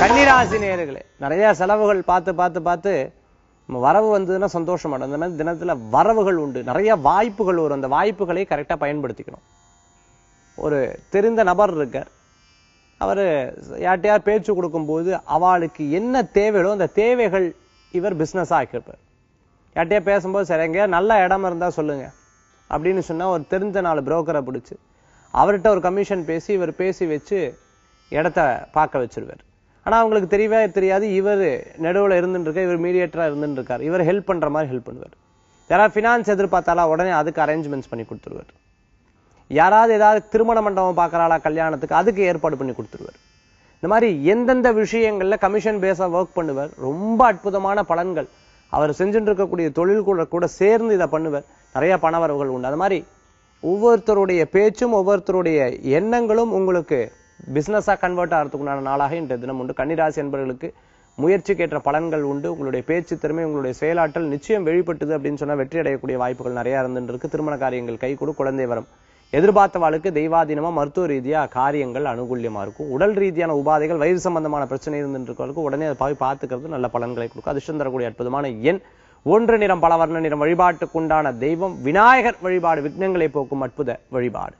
கன்னிராசி நேர்களே நிறைய செலவுகள் பார்த்து பார்த்து பார்த்து நம்ம வரவு வந்ததுன்னா சந்தோஷம் அந்த மாதிரி தினத்தில் வரவுகள் உண்டு. நிறைய வாய்ப்புகள் வரும். அந்த வாய்ப்புகளை கரெக்டாக பயன்படுத்திக்கணும். ஒரு தெரிந்த நபர் இருக்கார். அவர் யார்ட்டையார் பேச்சு கொடுக்கும்போது அவளுக்கு என்ன தேவைகளோ அந்த தேவைகள் இவர் பிஸ்னஸ் ஆக்கியிருப்பார். யார்ட்டையா பேசும்போது சரிங்க நல்ல இடம் இருந்தால் சொல்லுங்க. அப்படின்னு சொன்னால் ஒரு தெரிஞ்ச நாலு புரோக்கரை பிடிச்சி அவர்கிட்ட ஒரு கமிஷன் பேசி இவர் பேசி வச்சு இடத்த பார்க்க வச்சிருவார். ஆனா அவங்களுக்கு தெரியவே தெரியாது. இவர் நடுவில் இருந்துட்டு இவர் மீடியேட்டரா இருந்துட்டு இருக்கார் இவர் ஹெல்ப் பண்ற மாதிரி ஹெல்ப் பண்ணுவார். யாராவது ஃபினான்ஸ் எதிர்பார்த்தாலா உடனே அதுக்கு அரேஞ்ச்மெண்ட்ஸ் பண்ணி கொடுத்துருவார். யாராவது ஏதாவது திருமண மண்டபம் பார்க்கறாளா கல்யாணத்துக்கு அதுக்கு ஏற்பாடு பண்ணி கொடுத்துருவார். இந்த மாதிரி எந்தெந்த விஷயங்கள்ல கமிஷன் பேஸாக ஒர்க் பண்ணுவார் ரொம்ப அற்புதமான பலன்கள். அவர் செஞ்சுட்டு இருக்கக்கூடிய தொழில் கூட கூட சேர்ந்து இதை பண்ணுவார். நிறைய பணவரவுகள் உண்டு. அது மாதிரி ஒவ்வொருத்தருடைய பேச்சும் ஒவ்வொருத்தருடைய எண்ணங்களும் உங்களுக்கு பிஸ்னஸாக கன்வெர்ட் ஆகிறதுக்குண்டான நாளாக இன்றைய தினம் உண்டு. கன்னிராசி என்பவர்களுக்கு முயற்சிக்கேற்ற பலன்கள் உண்டு. உங்களுடைய பேச்சு திறமை உங்களுடைய செயலாற்றல் நிச்சயம் வெளிப்பட்டது அப்படின்னு சொன்னால் வெற்றி அடையக்கூடிய வாய்ப்புகள் நிறையா இருந்துருக்கு திருமண காரியங்கள் கை கொடு குழந்தை எதிர்பார்த்த எதிர்பார்த்தவாளுக்கு தெய்வாதீனமாக மருத்துவ ரீதியாக காரியங்கள் அனுகூலியமாக இருக்கும். உடல் ரீதியான உபாதைகள் வயிறு சம்பந்தமான பிரச்சனை இருந்துருக்கவர்களுக்கு உடனே அதை போய் பார்த்துக்கிறது நல்ல பலன்களை கொடுக்கும். அதிர்ஷ்டம் தரக்கூடிய அற்புதமான எண். ஒன்று நிறம் பல வர்ண நிறம் வழிபாட்டுக்குண்டான தெய்வம். விநாயகர் வழிபாடு விக்னங்களை போக்கும் அற்புத வழிபாடு.